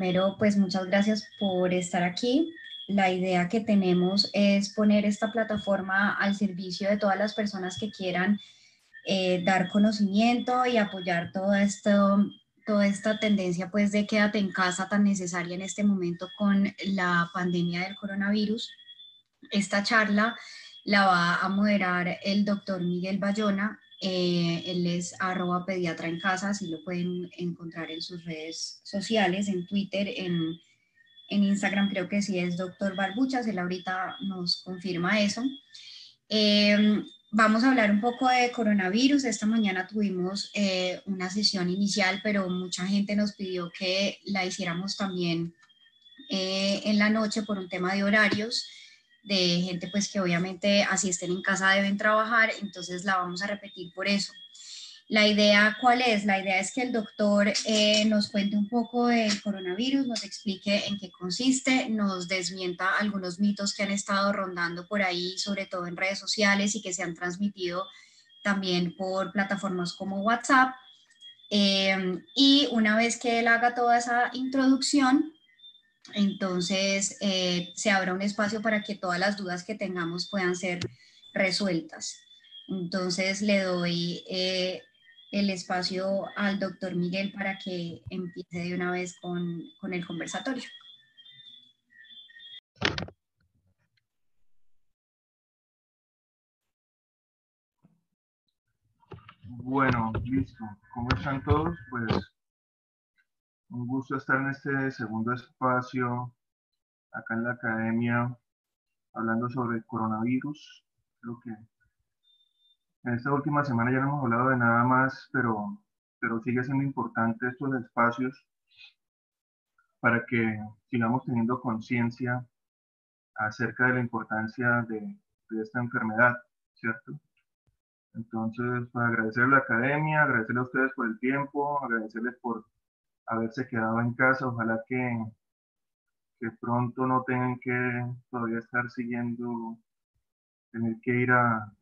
primero, pues muchas gracias por estar aquí. La idea que tenemos es poner esta plataforma al servicio de todas las personas que quieran eh, dar conocimiento y apoyar todo esto, toda esta tendencia pues de quédate en casa tan necesaria en este momento con la pandemia del coronavirus. Esta charla la va a moderar el doctor Miguel Bayona. Eh, él es arroba pediatra en casa, así lo pueden encontrar en sus redes sociales, en Twitter, en, en Instagram creo que sí es doctor Barbuchas, él ahorita nos confirma eso. Eh, vamos a hablar un poco de coronavirus. Esta mañana tuvimos eh, una sesión inicial, pero mucha gente nos pidió que la hiciéramos también en la noche por un tema de horarios de gente pues que obviamente así estén en casa deben trabajar, entonces la vamos a repetir por eso. La idea, ¿cuál es? La idea es que el doctor eh, nos cuente un poco del coronavirus, nos explique en qué consiste, nos desmienta algunos mitos que han estado rondando por ahí, sobre todo en redes sociales y que se han transmitido también por plataformas como WhatsApp. Eh, y una vez que él haga toda esa introducción, entonces, eh, se abra un espacio para que todas las dudas que tengamos puedan ser resueltas. Entonces, le doy eh, el espacio al doctor Miguel para que empiece de una vez con, con el conversatorio. Bueno, listo. ¿Cómo están todos? Pues un gusto estar en este segundo espacio acá en la academia hablando sobre el coronavirus. Creo que en esta última semana ya no hemos hablado de nada más, pero, pero sigue siendo importante estos espacios para que sigamos teniendo conciencia acerca de la importancia de, de, esta enfermedad, ¿cierto? Entonces, pues agradecerle a la academia, agradecerle a ustedes por el tiempo, agradecerles por haberse quedado en casa. Ojalá que, que pronto no tengan que todavía estar siguiendo, tener que ir a,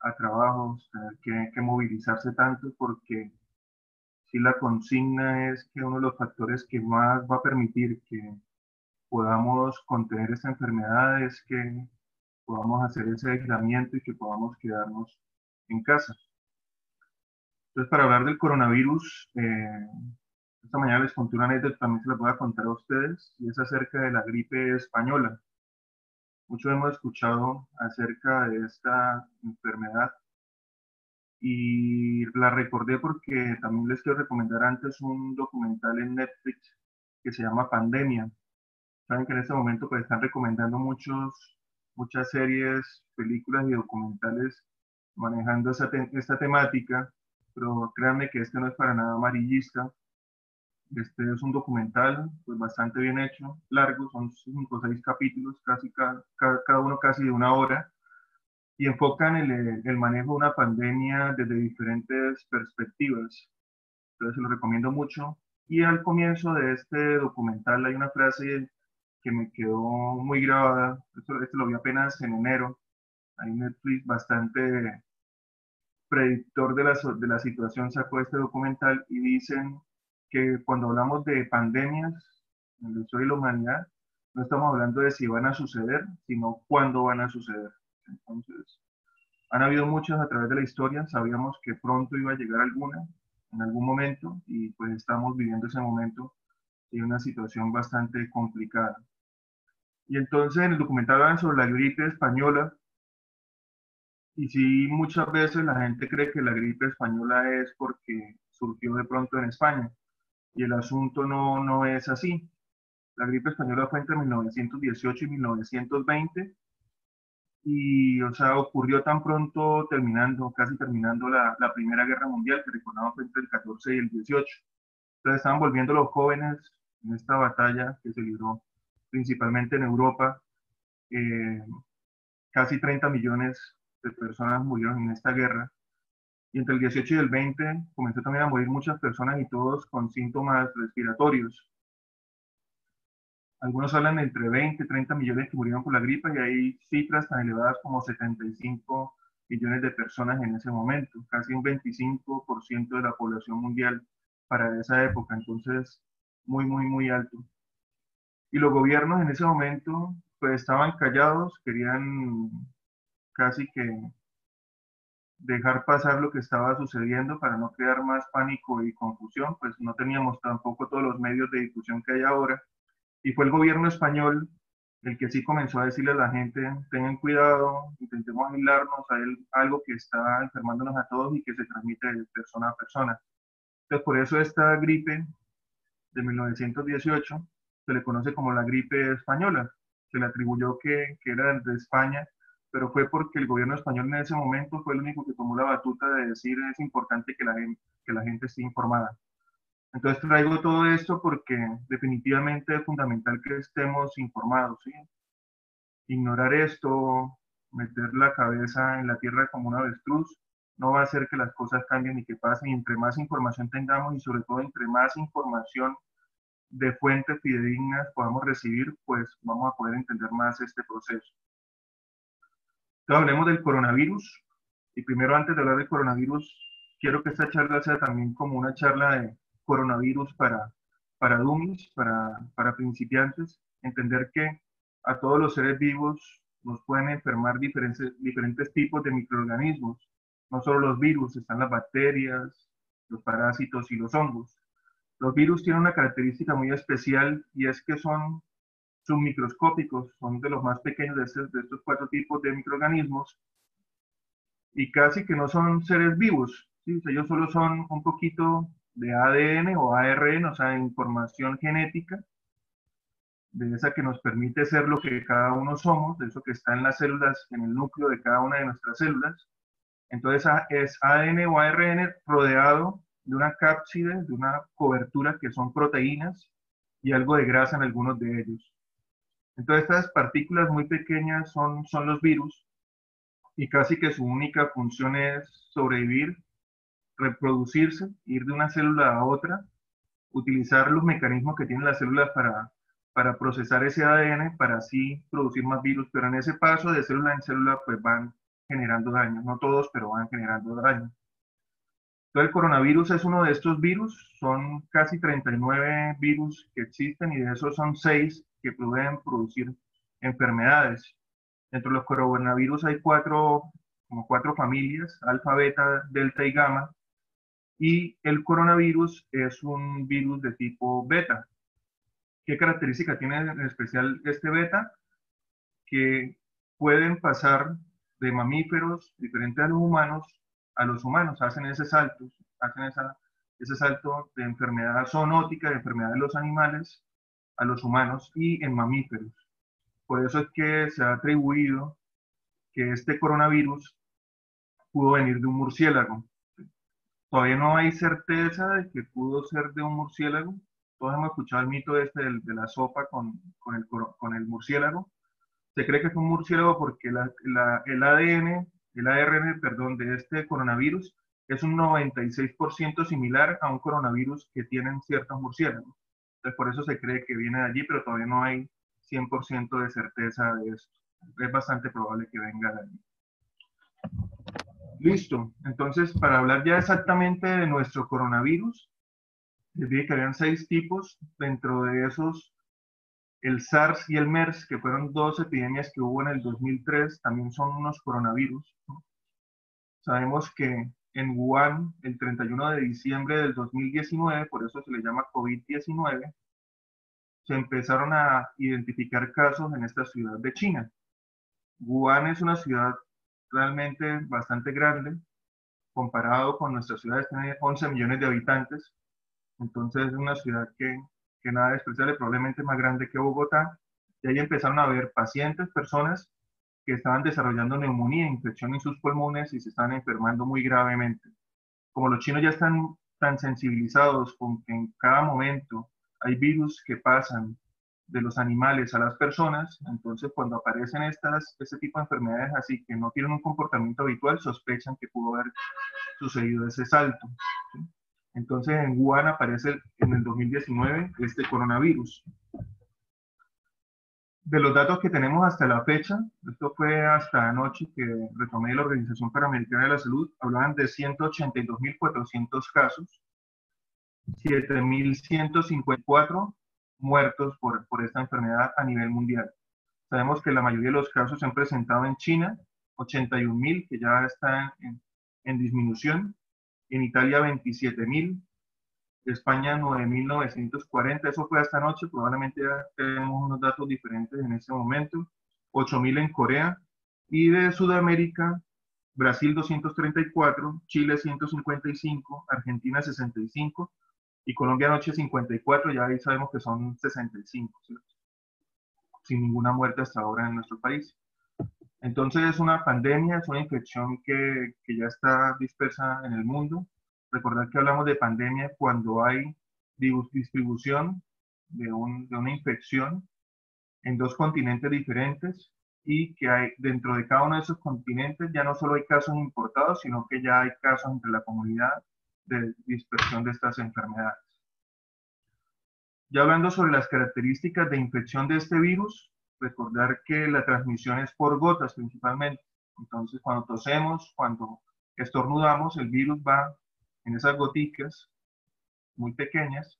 a trabajos, tener que, que movilizarse tanto, porque si la consigna es que uno de los factores que más va a permitir que podamos contener esta enfermedad es que podamos hacer ese aislamiento y que podamos quedarnos en casa. Entonces, para hablar del coronavirus, eh, esta mañana les conté una anécdota, también se la voy a contar a ustedes, y es acerca de la gripe española. Muchos hemos escuchado acerca de esta enfermedad y la recordé porque también les quiero recomendar antes un documental en Netflix que se llama Pandemia. Saben que en este momento pues están recomendando muchos, muchas series, películas y documentales manejando esta, esta temática, pero créanme que este no es para nada amarillista, este es un documental pues, bastante bien hecho, largo, son cinco o seis capítulos, casi cada, cada, uno casi de una hora, y enfocan el, el, manejo de una pandemia desde diferentes perspectivas. Entonces se lo recomiendo mucho. Y al comienzo de este documental hay una frase que me quedó muy grabada, esto, esto lo vi apenas en enero, hay Netflix bastante predictor de la, de la situación sacó este documental y dicen que cuando hablamos de pandemias en la historia de la humanidad, no estamos hablando de si van a suceder, sino cuándo van a suceder. Entonces, han habido muchas a través de la historia, sabíamos que pronto iba a llegar alguna, en algún momento, y pues estamos viviendo ese momento en una situación bastante complicada. Y entonces en el documental hablan sobre la gripe española, y sí, muchas veces la gente cree que la gripe española es porque surgió de pronto en España y el asunto no, no es así. La gripe española fue entre 1918 y 1920 y, o sea, ocurrió tan pronto terminando, casi terminando la, la Primera Guerra Mundial, que recordamos fue entre el 14 y el 18. Entonces estaban volviendo los jóvenes en esta batalla que se libró principalmente en Europa. Eh, casi 30 millones de personas murieron en esta guerra y entre el 18 y el 20 comenzó también a morir muchas personas y todos con síntomas respiratorios. Algunos hablan de entre 20 y 30 millones que murieron por la gripe y hay cifras tan elevadas como 75 millones de personas en ese momento, casi un 25% de la población mundial para esa época. Entonces, muy, muy, muy alto. Y los gobiernos en ese momento pues estaban callados, querían casi que dejar pasar lo que estaba sucediendo para no crear más pánico y confusión, pues no teníamos tampoco todos los medios de difusión que hay ahora. Y fue el gobierno español el que sí comenzó a decirle a la gente, tengan cuidado, intentemos aislarnos él, algo que está enfermándonos a todos y que se transmite de persona a persona. Entonces, por eso esta gripe de 1918 se le conoce como la gripe española. Se le atribuyó que, que era de España, pero fue porque el gobierno español en ese momento fue el único que tomó la batuta de decir es importante que la gente, que la gente esté informada. Entonces traigo todo esto porque definitivamente es fundamental que estemos informados. Ignorar esto, meter la cabeza en la tierra como un avestruz, no va a hacer que las cosas cambien y que pasen. Y entre más información tengamos y sobre todo entre más información de fuentes fidedignas podamos recibir, pues vamos a poder entender más este proceso. Entonces hablemos del coronavirus. Y primero, antes de hablar del coronavirus, quiero que esta charla sea también como una charla de coronavirus para, para dummies, para, para principiantes. Entender que a todos los seres vivos nos pueden enfermar diferentes, diferentes tipos de microorganismos. No solo los virus, están las bacterias, los parásitos y los hongos. Los virus tienen una característica muy especial y es que son submicroscópicos, son de los más pequeños de estos, de estos cuatro tipos de microorganismos y casi que no son seres vivos, ¿sí? ellos solo son un poquito de ADN o ARN, o sea, información genética, de esa que nos permite ser lo que cada uno somos, de eso que está en las células, en el núcleo de cada una de nuestras células. Entonces es ADN o ARN rodeado de una cápside, de una cobertura que son proteínas y algo de grasa en algunos de ellos. Entonces estas partículas muy pequeñas son, son los virus y casi que su única función es sobrevivir, reproducirse, ir de una célula a otra, utilizar los mecanismos que tienen las células para, para procesar ese ADN para así producir más virus, pero en ese paso de célula en célula pues van generando daño, no todos, pero van generando daño. Entonces, el coronavirus es uno de estos virus, son casi 39 virus que existen y de esos son 6 que pueden producir enfermedades. Entre los coronavirus hay cuatro, como cuatro familias, alfa, beta, delta y gamma, y el coronavirus es un virus de tipo beta. ¿Qué característica tiene en especial este beta? Que pueden pasar de mamíferos diferentes a los humanos a los humanos, hacen ese salto, hacen ese salto de enfermedad zoonótica, de enfermedad de los animales a los humanos y en mamíferos. Por eso es que se ha atribuido que este coronavirus pudo venir de un murciélago. Todavía no hay certeza de que pudo ser de un murciélago. Todos hemos escuchado el mito este de, la sopa con, con, el, con, el, murciélago. Se cree que fue un murciélago porque el ADN el ARN, perdón, de este coronavirus es un 96% similar a un coronavirus que tienen ciertos murciélagos. Entonces, por eso se cree que viene de allí, pero todavía no hay 100% de certeza de esto. Es bastante probable que venga de allí. Listo. Entonces, para hablar ya exactamente de nuestro coronavirus, les dije que habían seis tipos. Dentro de esos el SARS y el MERS, que fueron dos epidemias que hubo en el 2003, también son unos coronavirus. Sabemos que en Wuhan, el 31 de diciembre del 2019, por eso se le llama COVID-19, se empezaron a identificar casos en esta ciudad de China. Wuhan es una ciudad realmente bastante grande, comparado con nuestras ciudades, tiene 11 millones de habitantes, entonces es una ciudad que que nada despreciable, probablemente más grande que Bogotá, y ahí empezaron a ver pacientes, personas que estaban desarrollando neumonía, infección en sus pulmones y se estaban enfermando muy gravemente. Como los chinos ya están tan sensibilizados con que en cada momento hay virus que pasan de los animales a las personas, entonces cuando aparecen estas, este tipo de enfermedades así que no tienen un comportamiento habitual, sospechan que pudo haber sucedido ese salto. Entonces en Wuhan aparece en el 2019 este coronavirus. De los datos que tenemos hasta la fecha, esto fue hasta anoche que retomé la Organización Panamericana de la Salud, hablaban de 182.400 casos 7.154 muertos por, por esta enfermedad a nivel mundial. Sabemos que la mayoría de los casos se han presentado en China, 81.000, que ya está en, en disminución, en Italia 27.000, España 9.940, eso fue esta noche, probablemente ya tenemos unos datos diferentes en este momento, 8.000 en Corea, y de Sudamérica, Brasil 234, Chile 155, Argentina 65, y Colombia anoche 54, ya ahí sabemos que son 65, sin ninguna muerte hasta ahora en nuestro país. Entonces es una pandemia, es una infección que, que ya está dispersa en el mundo. Recordar que hablamos de pandemia cuando hay distribución de, un, de una infección en dos continentes diferentes y que hay dentro de cada uno de esos continentes ya no solo hay casos importados, sino que ya hay casos entre la comunidad de dispersión de estas enfermedades. Ya hablando sobre las características de infección de este virus, recordar que la transmisión es por gotas principalmente. Entonces, cuando tosemos, cuando estornudamos, el virus va en esas goticas muy pequeñas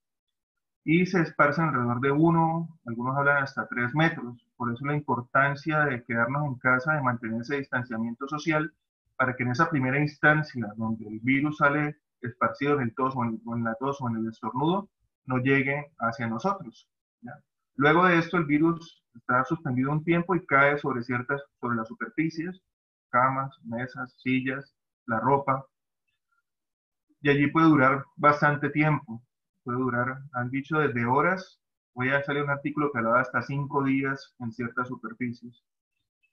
y se esparcen alrededor de uno, algunos hablan hasta tres metros. Por eso la importancia de quedarnos en casa, de mantener ese distanciamiento social, para que en esa primera instancia donde el virus sale esparcido en el tos o en, la tos o en el estornudo, no llegue hacia nosotros. Luego de esto, el virus está suspendido un tiempo y cae sobre ciertas, sobre las superficies, camas, mesas, sillas, la ropa, y allí puede durar bastante tiempo. Puede durar, han dicho, desde horas. Voy a salir un artículo que hablaba hasta cinco días en ciertas superficies.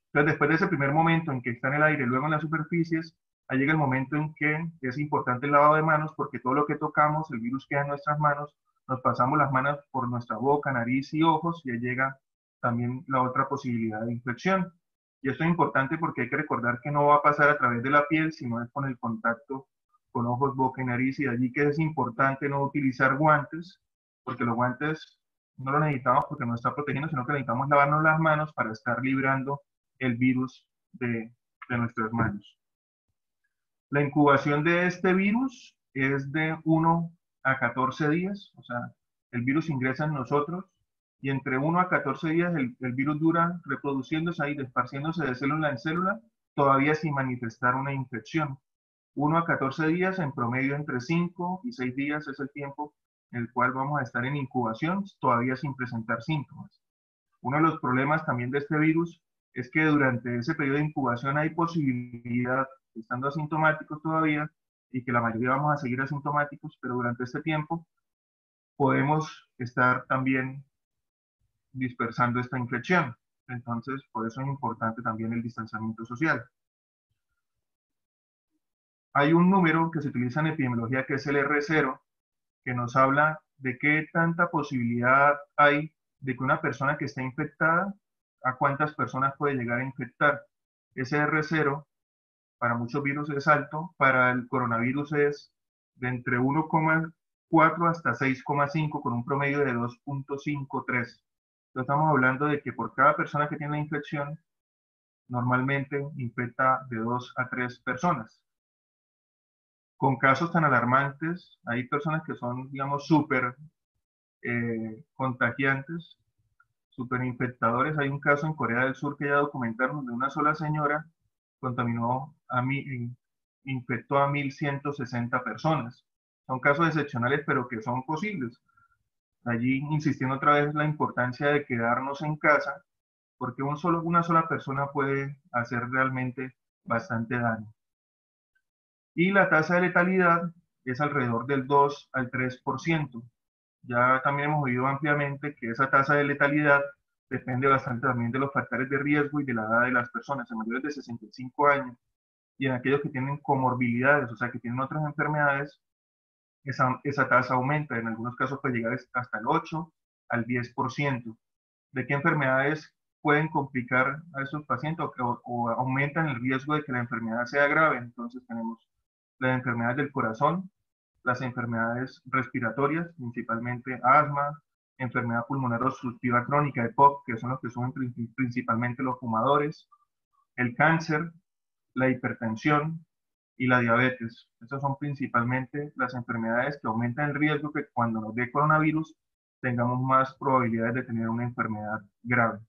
Entonces, después de ese primer momento en que está en el aire, luego en las superficies, ahí llega el momento en que es importante el lavado de manos porque todo lo que tocamos, el virus queda en nuestras manos, nos pasamos las manos por nuestra boca, nariz y ojos y ahí llega también la otra posibilidad de infección. Y esto es importante porque hay que recordar que no va a pasar a través de la piel, sino es con el contacto con ojos, boca y nariz. Y de allí que es importante no utilizar guantes, porque los guantes no los necesitamos porque no está protegiendo, sino que necesitamos lavarnos las manos para estar librando el virus de, de nuestras manos. La incubación de este virus es de 1 a 14 días, o sea, el virus ingresa en nosotros y entre 1 a 14 días el, el virus dura reproduciéndose ahí, desparciéndose de célula en célula, todavía sin manifestar una infección. 1 a 14 días, en promedio entre 5 y 6 días es el tiempo en el cual vamos a estar en incubación, todavía sin presentar síntomas. Uno de los problemas también de este virus es que durante ese periodo de incubación hay posibilidad, estando asintomáticos todavía, y que la mayoría vamos a seguir asintomáticos, pero durante este tiempo podemos estar también dispersando esta infección. Entonces, por eso es importante también el distanciamiento social. Hay un número que se utiliza en epidemiología que es el R0, que nos habla de qué tanta posibilidad hay de que una persona que está infectada, a cuántas personas puede llegar a infectar. Ese R0 para muchos virus es alto, para el coronavirus es de entre 1,4 hasta 6,5 con un promedio de 2.53. Entonces estamos hablando de que por cada persona que tiene la infección, normalmente infecta de 2 a 3 personas. Con casos tan alarmantes, hay personas que son, digamos, súper eh, contagiantes, súper infectadores. Hay un caso en Corea del Sur que ya documentaron de una sola señora contaminó a mí, infectó a 1.160 personas. Son casos excepcionales, pero que son posibles. Allí insistiendo otra vez la importancia de quedarnos en casa, porque un solo, una sola persona puede hacer realmente bastante daño. Y la tasa de letalidad es alrededor del 2 al 3%. Ya también hemos oído ampliamente que esa tasa de letalidad depende bastante también de los factores de riesgo y de la edad de las personas. En mayores de 65 años y en aquellos que tienen comorbilidades, o sea, que tienen otras enfermedades, esa, esa tasa aumenta. En algunos casos puede llegar hasta el 8 al 10%. ¿De qué enfermedades pueden complicar a esos pacientes o, aumentan el riesgo de que la enfermedad sea grave? Entonces tenemos las enfermedades del corazón, las enfermedades respiratorias, principalmente asma, enfermedad pulmonar obstructiva crónica, EPOC, que son los que son principalmente los fumadores, el cáncer, la hipertensión y la diabetes. Estas son principalmente las enfermedades que aumentan el riesgo que cuando nos dé coronavirus tengamos más probabilidades de tener una enfermedad grave.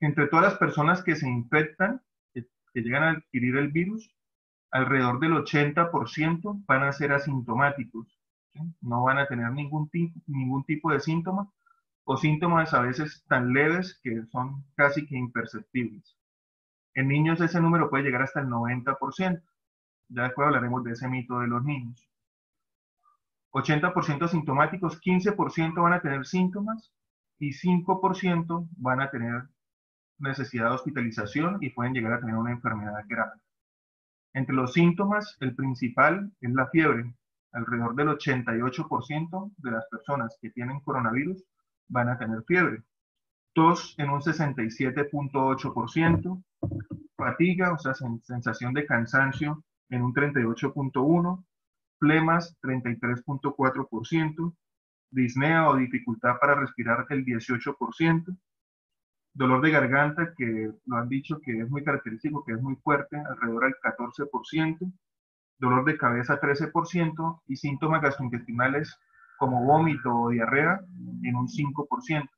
entre todas las personas que se infectan, que, llegan a adquirir el virus, alrededor del 80% van a ser asintomáticos. No van a tener ningún, ningún tipo de síntoma o síntomas a veces tan leves que son casi que imperceptibles. En niños ese número puede llegar hasta el 90%. Ya después hablaremos de ese mito de los niños. 80% asintomáticos, 15% van a tener síntomas y 5% van a tener necesidad de hospitalización y pueden llegar a tener una enfermedad grave. Entre los síntomas, el principal es la fiebre. Alrededor del 88% de las personas que tienen coronavirus van a tener fiebre. Tos en un 67.8%, fatiga, o sea, sensación de cansancio en un 38.1%, flemas 33.4%, disnea o dificultad para respirar el 18%, dolor de garganta que lo han dicho que es muy característico, que es muy fuerte, alrededor del 14%, dolor de cabeza 13% y síntomas gastrointestinales como vómito o diarrea en un 5%.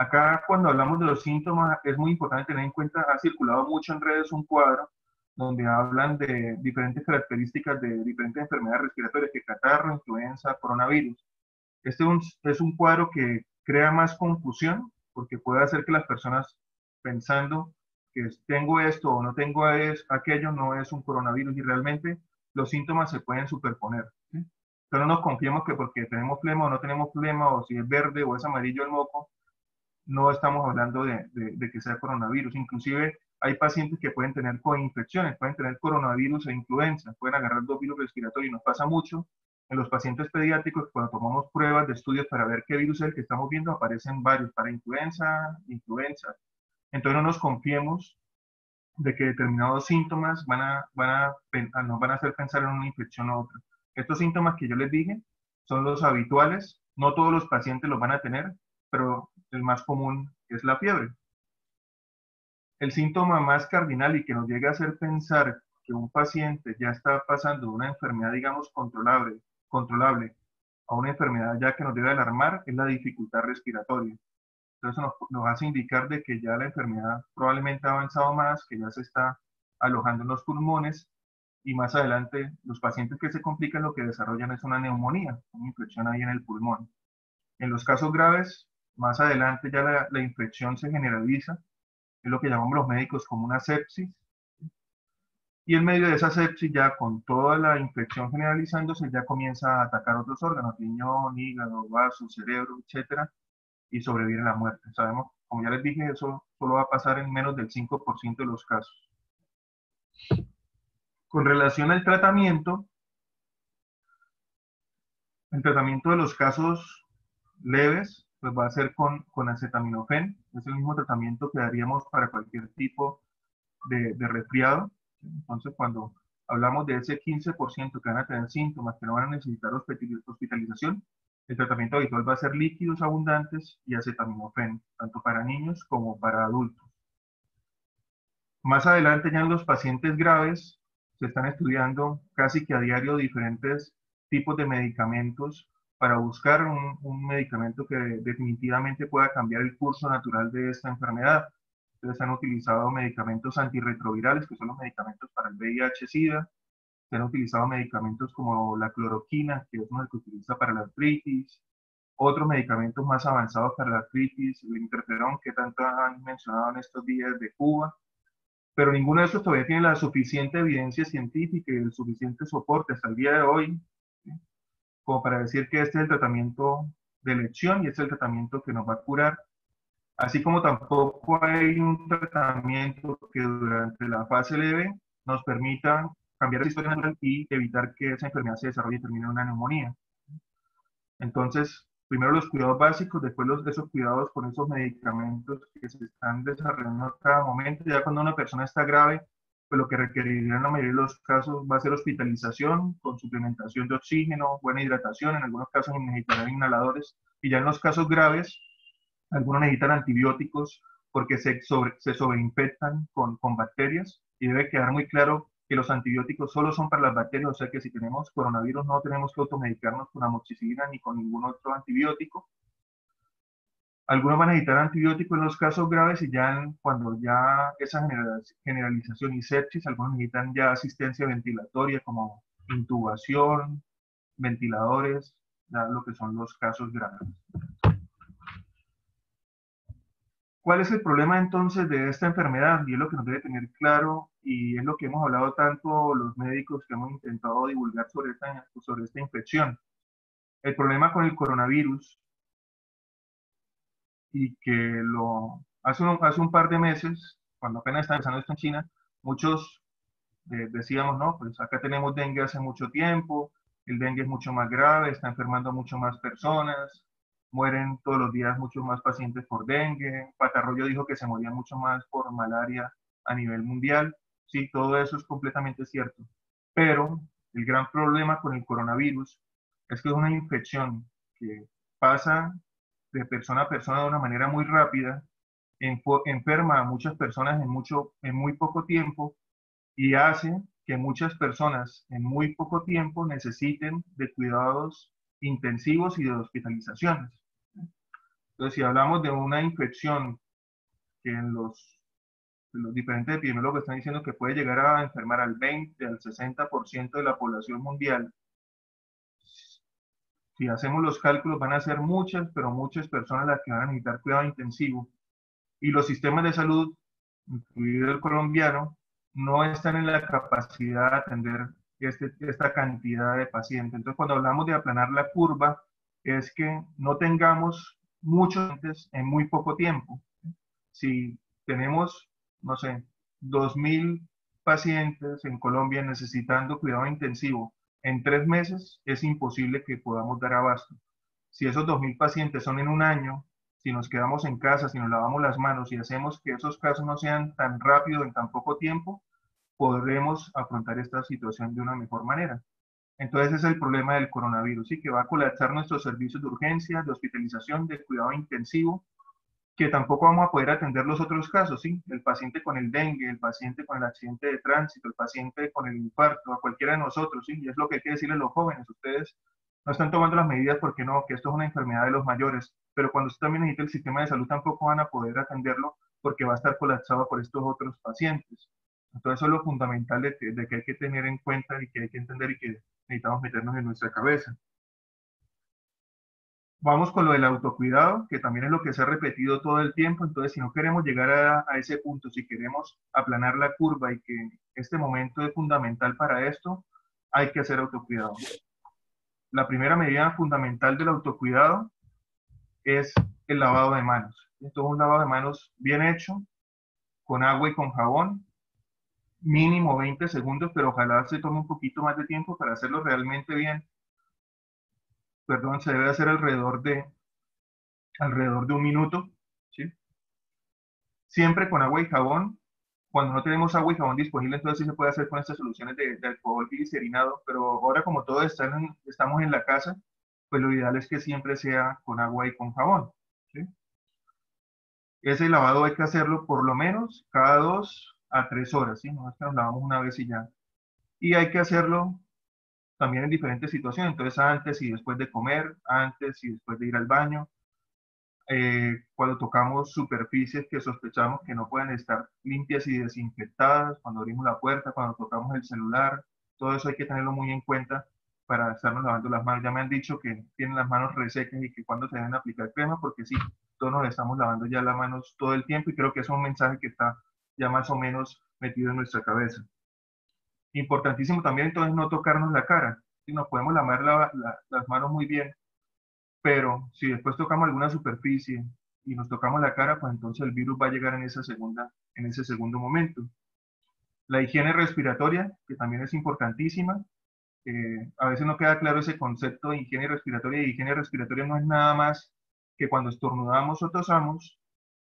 Acá cuando hablamos de los síntomas es muy importante tener en cuenta, ha circulado mucho en redes un cuadro donde hablan de diferentes características de diferentes enfermedades respiratorias, que catarro, influenza, coronavirus. Este es un cuadro que crea más confusión porque puede hacer que las personas pensando que tengo esto o no tengo aquello no es un coronavirus y realmente los síntomas se pueden superponer. Pero no nos confiemos que porque tenemos flema o no tenemos flema o si es verde o es amarillo el moco, no estamos hablando de, de, que sea coronavirus. Inclusive hay pacientes que pueden tener coinfecciones, pueden tener coronavirus e influenza, pueden agarrar dos virus respiratorios. Nos pasa mucho en los pacientes pediátricos cuando tomamos pruebas de estudios para ver qué virus es el que estamos viendo, aparecen varios para influenza, influenza. Entonces no nos confiemos de que determinados síntomas van a, van a, nos van a hacer pensar en una infección u otra. Estos síntomas que yo les dije son los habituales, no todos los pacientes los van a tener, pero el más común es la fiebre. El síntoma más cardinal y que nos llega a hacer pensar que un paciente ya está pasando de una enfermedad, digamos, controlable, controlable a una enfermedad ya que nos debe alarmar es la dificultad respiratoria. Entonces nos, nos, hace indicar de que ya la enfermedad probablemente ha avanzado más, que ya se está alojando en los pulmones y más adelante los pacientes que se complican lo que desarrollan es una neumonía, una infección ahí en el pulmón. En los casos graves, más adelante ya la, infección se generaliza, es lo que llamamos los médicos como una sepsis, y en medio de esa sepsis ya con toda la infección generalizándose ya comienza a atacar otros órganos, riñón, hígado, vaso, cerebro, etcétera, y sobrevive a la muerte. Sabemos, como ya les dije, eso solo va a pasar en menos del 5% de los casos. Con relación al tratamiento, el tratamiento de los casos leves, pues va a ser con, con acetaminofén, es el mismo tratamiento que daríamos para cualquier tipo de, de resfriado. Entonces, cuando hablamos de ese 15% que van a tener síntomas, que no van a necesitar hospitalización, el tratamiento habitual va a ser líquidos abundantes y acetaminofén, tanto para niños como para adultos. Más adelante, ya en los pacientes graves, se están estudiando casi que a diario diferentes tipos de medicamentos para buscar un, medicamento que definitivamente pueda cambiar el curso natural de esta enfermedad. Entonces han utilizado medicamentos antirretrovirales, que son los medicamentos para el VIH-Sida. Se han utilizado medicamentos como la cloroquina, que es uno que utiliza para la artritis. Otros medicamentos más avanzados para la artritis, el interferón, que tanto han mencionado en estos días de Cuba pero ninguno de estos todavía tiene la suficiente evidencia científica y el suficiente soporte hasta el día de hoy como para decir que este es el tratamiento de elección y este es el tratamiento que nos va a curar. Así como tampoco hay un tratamiento que durante la fase leve nos permita cambiar la historia natural y evitar que esa enfermedad se desarrolle y termine en una neumonía. Entonces, primero los cuidados básicos, después los, esos cuidados con esos medicamentos que se están desarrollando a cada momento. Ya cuando una persona está grave, pues lo que requeriría en la mayoría de los casos va a ser hospitalización con suplementación de oxígeno, buena hidratación, en algunos casos necesitarán inhaladores, y ya en los casos graves, algunos necesitan antibióticos porque se, sobre, se sobreinfectan con, con bacterias, y debe quedar muy claro que los antibióticos solo son para las bacterias, o sea que si tenemos coronavirus no tenemos que automedicarnos con amoxicilina ni con ningún otro antibiótico. Algunos van a necesitar antibióticos en los casos graves y ya cuando ya esa generalización y sepsis, algunos necesitan ya asistencia ventilatoria como intubación, ventiladores, ya lo que son los casos graves. ¿Cuál es el problema entonces de esta enfermedad? Y es lo que nos debe tener claro y es lo que hemos hablado tanto los médicos que hemos intentado divulgar sobre esta, sobre esta infección. El problema con el coronavirus y que lo hace un, hace un par de meses, cuando apenas estaba empezando esto en China, muchos eh, decíamos, no, pues acá tenemos dengue hace mucho tiempo, el dengue es mucho más grave, está enfermando a mucho más personas, mueren todos los días muchos más pacientes por dengue, Patarroyo dijo que se morían mucho más por malaria a nivel mundial, sí, todo eso es completamente cierto, pero el gran problema con el coronavirus es que es una infección que pasa de persona a persona de una manera muy rápida, enferma a muchas personas en, mucho, en muy poco tiempo y hace que muchas personas en muy poco tiempo necesiten de cuidados intensivos y de hospitalizaciones. Entonces, si hablamos de una infección que en los, los diferentes epidemiólogos están diciendo que puede llegar a enfermar al 20, al 60% de la población mundial, si hacemos los cálculos van a ser muchas, pero muchas personas las que van a necesitar cuidado intensivo. Y los sistemas de salud, incluido el colombiano, no están en la capacidad de atender este, esta cantidad de pacientes. Entonces, cuando hablamos de aplanar la curva, es que no tengamos muchos pacientes en muy poco tiempo. Si tenemos, no sé, 2.000 pacientes en Colombia necesitando cuidado intensivo en tres meses, es imposible que podamos dar abasto. Si esos 2.000 pacientes son en un año, si nos quedamos en casa, si nos lavamos las manos y hacemos que esos casos no sean tan rápidos en tan poco tiempo, podremos afrontar esta situación de una mejor manera. Entonces es el problema del coronavirus, ¿sí? que va a colapsar nuestros servicios de urgencia, de hospitalización, de cuidado intensivo, que tampoco vamos a poder atender los otros casos, ¿sí? el paciente con el dengue, el paciente con el accidente de tránsito, el paciente con el infarto, a cualquiera de nosotros, ¿sí? y es lo que hay que decirle a los jóvenes, ustedes no están tomando las medidas porque no, que esto es una enfermedad de los mayores, pero cuando usted también necesita el sistema de salud tampoco van a poder atenderlo porque va a estar colapsado por estos otros pacientes. Entonces eso es lo fundamental de que, de que hay que tener en cuenta y que hay que entender y que necesitamos meternos en nuestra cabeza. Vamos con lo del autocuidado, que también es lo que se ha repetido todo el tiempo. Entonces, si no queremos llegar a, ese punto, si queremos aplanar la curva y que este momento es fundamental para esto, hay que hacer autocuidado. La primera medida fundamental del autocuidado es el lavado de manos. Esto es un lavado de manos bien hecho, con agua y con jabón, mínimo 20 segundos, pero ojalá se tome un poquito más de tiempo para hacerlo realmente bien. Perdón, se debe hacer alrededor de, alrededor de un minuto, ¿sí? Siempre con agua y jabón. Cuando no tenemos agua y jabón disponible, entonces sí se puede hacer con estas soluciones de, alcohol glicerinado, pero ahora como todos están estamos en la casa, pues lo ideal es que siempre sea con agua y con jabón. Ese lavado hay que hacerlo por lo menos cada dos a tres horas, ¿sí? No es que nos lavamos una vez y ya. Y hay que hacerlo también en diferentes situaciones, entonces antes y después de comer, antes y después de ir al baño, eh, cuando tocamos superficies que sospechamos que no pueden estar limpias y desinfectadas, cuando abrimos la puerta, cuando tocamos el celular, todo eso hay que tenerlo muy en cuenta para estarnos lavando las manos. Ya me han dicho que tienen las manos resecas y que cuando se deben aplicar crema, porque sí, todos nos estamos lavando ya las manos todo el tiempo y creo que es un mensaje que está ya más o menos metido en nuestra cabeza. Importantísimo también entonces no tocarnos la cara. Si nos podemos lavar las manos muy bien, pero si después tocamos alguna superficie y nos tocamos la cara, pues entonces el virus va a llegar en, esa segunda, en ese segundo momento. La higiene respiratoria, que también es importantísima. Eh, a veces no queda claro ese concepto de higiene respiratoria y higiene respiratoria no es nada más que cuando estornudamos o tosamos,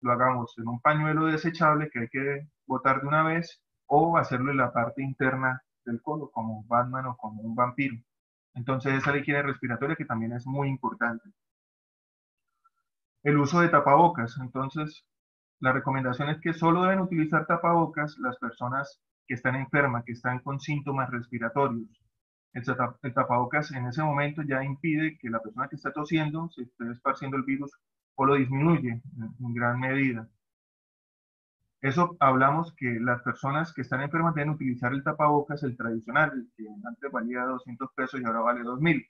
lo hagamos en un pañuelo desechable que hay que botar de una vez o hacerlo en la parte interna del codo, como Batman o como un vampiro. Entonces esa higiene respiratoria que también es muy importante. El uso de tapabocas. Entonces, la recomendación es que solo deben utilizar tapabocas las personas que están enfermas, que están con síntomas respiratorios. El, tapabocas en ese momento ya impide que la persona que está tosiendo se esté esparciendo el virus o lo disminuye en gran medida. Eso hablamos que las personas que están enfermas deben utilizar el tapabocas, el tradicional, que antes valía 200 pesos y ahora vale 2000.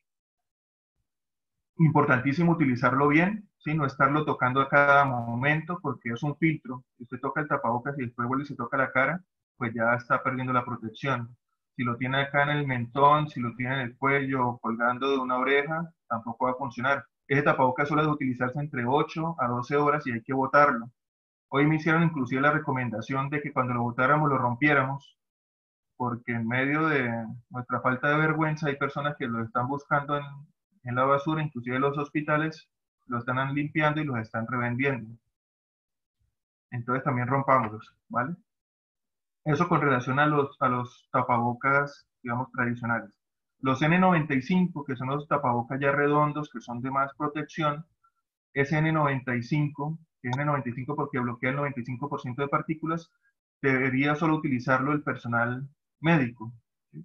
Importantísimo utilizarlo bien, ¿sí? no estarlo tocando a cada momento porque es un filtro. Si usted toca el tapabocas y después vuelve y se toca la cara, pues ya está perdiendo la protección. Si lo tiene acá en el mentón, si lo tiene en el cuello colgando de una oreja, tampoco va a funcionar. Ese tapabocas suele utilizarse entre 8 a 12 horas y hay que botarlo. Hoy me hicieron inclusive la recomendación de que cuando lo botáramos lo rompiéramos, porque en medio de nuestra falta de vergüenza hay personas que lo están buscando en, en la basura, inclusive los hospitales, lo están limpiando y los están revendiendo. Entonces también rompámoslos, ¿vale? Eso con relación a los, a los tapabocas, digamos, tradicionales. Los N95, que son los tapabocas ya redondos, que son de más protección, ese N95, que es N95 porque bloquea el 95% de partículas, debería solo utilizarlo el personal médico,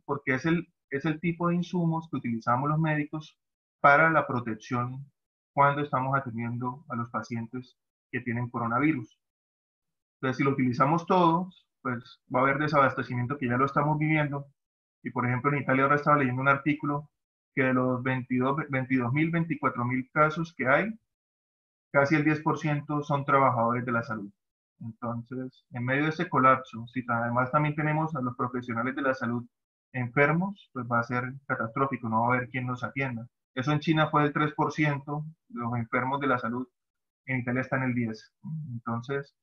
porque es el, es el tipo de insumos que utilizamos los médicos para la protección cuando estamos atendiendo a los pacientes que tienen coronavirus. Entonces, si lo utilizamos todos, pues va a haber desabastecimiento que ya lo estamos viviendo. Y por ejemplo, en Italia ahora estaba leyendo un artículo que de los 22 mil, 24 mil casos que hay, casi el 10% son trabajadores de la salud. Entonces, en medio de ese colapso, si además también tenemos a los profesionales de la salud enfermos, pues va a ser catastrófico, no va a haber quien nos atienda. Eso en China fue el 3% de los enfermos de la salud, en Italia está en el 10%. Entonces,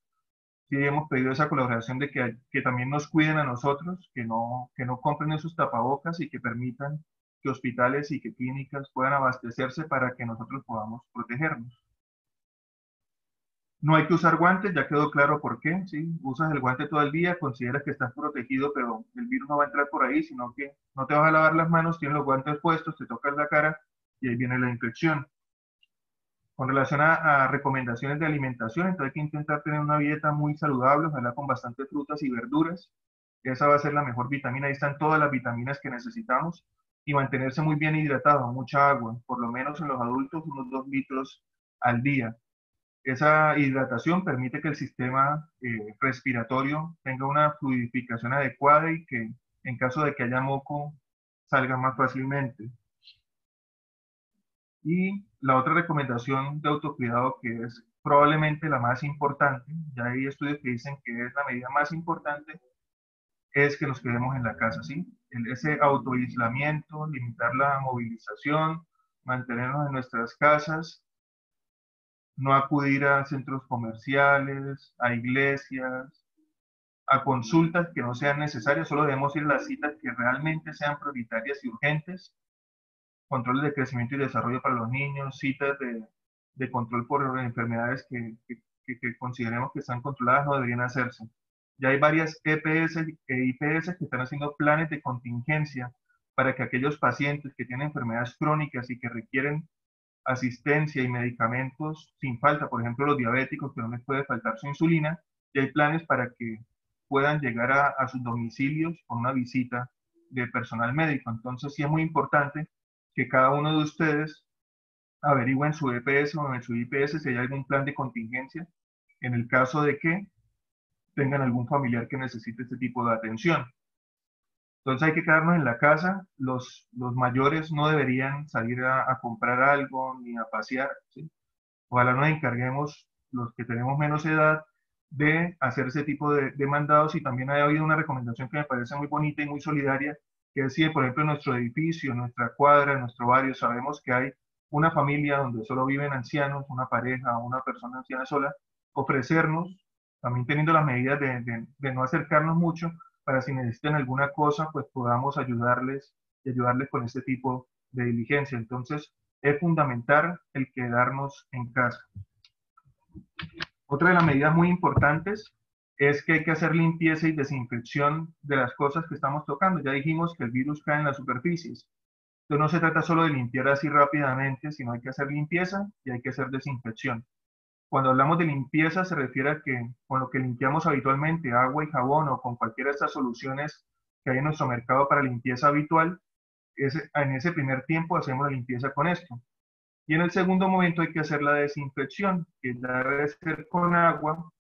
sí hemos pedido esa colaboración de que, que también nos cuiden a nosotros, que no, que no compren esos tapabocas y que permitan que hospitales y que clínicas puedan abastecerse para que nosotros podamos protegernos. No hay que usar guantes, ya quedó claro por qué. ¿sí? Usas el guante todo el día, consideras que estás protegido, pero el virus no va a entrar por ahí, sino que no te vas a lavar las manos, tienes los guantes puestos, te tocas la cara y ahí viene la infección. Con relación a, recomendaciones de alimentación, entonces hay que intentar tener una dieta muy saludable, ojalá con bastantes frutas y verduras. Esa va a ser la mejor vitamina, ahí están todas las vitaminas que necesitamos. Y mantenerse muy bien hidratado, mucha agua, por lo menos en los adultos unos 2 litros al día. Esa hidratación permite que el sistema eh, respiratorio tenga una fluidificación adecuada y que en caso de que haya moco salga más fácilmente. Y la otra recomendación de autocuidado que es probablemente la más importante, ya hay estudios que dicen que es la medida más importante, es que nos quedemos en la casa, ¿sí? ese autoaislamiento, limitar la movilización, mantenernos en nuestras casas, no acudir a centros comerciales, a iglesias, a consultas que no sean necesarias, solo debemos ir a las citas que realmente sean prioritarias y urgentes controles de crecimiento y desarrollo para los niños, citas de, control por enfermedades que, que, consideremos que están controladas no deberían hacerse. Ya hay varias EPS e IPS que están haciendo planes de contingencia para que aquellos pacientes que tienen enfermedades crónicas y que requieren asistencia y medicamentos sin falta, por ejemplo los diabéticos que no les puede faltar su insulina, ya hay planes para que puedan llegar a, a sus domicilios con una visita de personal médico. Entonces sí es muy importante que cada uno de ustedes averigüen su EPS o en su IPS si hay algún plan de contingencia en el caso de que tengan algún familiar que necesite este tipo de atención. Entonces hay que quedarnos en la casa, los, mayores no deberían salir a, comprar algo ni a pasear. ¿sí? Ojalá nos encarguemos, los que tenemos menos edad, de hacer ese tipo de, de mandados y también ha habido una recomendación que me parece muy bonita y muy solidaria que decir, por ejemplo, en nuestro edificio, en nuestra cuadra, en nuestro barrio, sabemos que hay una familia donde solo viven ancianos, una pareja, una persona anciana sola, ofrecernos, también teniendo las medidas de, no acercarnos mucho, para si necesitan alguna cosa, pues podamos ayudarles y ayudarles con este tipo de diligencia. Entonces, es fundamental el quedarnos en casa. Otra de las medidas muy importantes es que hay que hacer limpieza y desinfección de las cosas que estamos tocando. Ya dijimos que el virus cae en las superficies. Entonces no se trata solo de limpiar así rápidamente, sino hay que hacer limpieza y hay que hacer desinfección. Cuando hablamos de limpieza se refiere a que con lo que limpiamos habitualmente, agua y jabón o con cualquiera de estas soluciones que hay en nuestro mercado para limpieza habitual, en ese primer tiempo hacemos la limpieza con esto. Y en el segundo momento hay que hacer la desinfección, que debe ser con agua,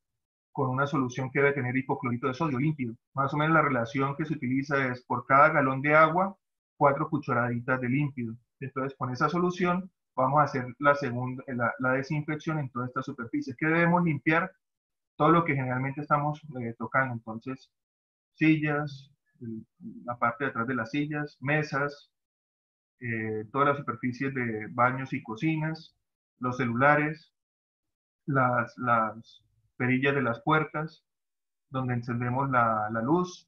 con una solución que debe tener hipoclorito de sodio líquido. Más o menos la relación que se utiliza es por cada galón de agua, cuatro cucharaditas de líquido. Entonces, con esa solución vamos a hacer la, segunda, la, desinfección en toda esta superficie. que debemos limpiar? Todo lo que generalmente estamos eh, tocando. Entonces, sillas, la parte de atrás de las sillas, mesas, eh, todas las superficies de baños y cocinas, los celulares, las, las perillas de las puertas, donde encendemos la, luz,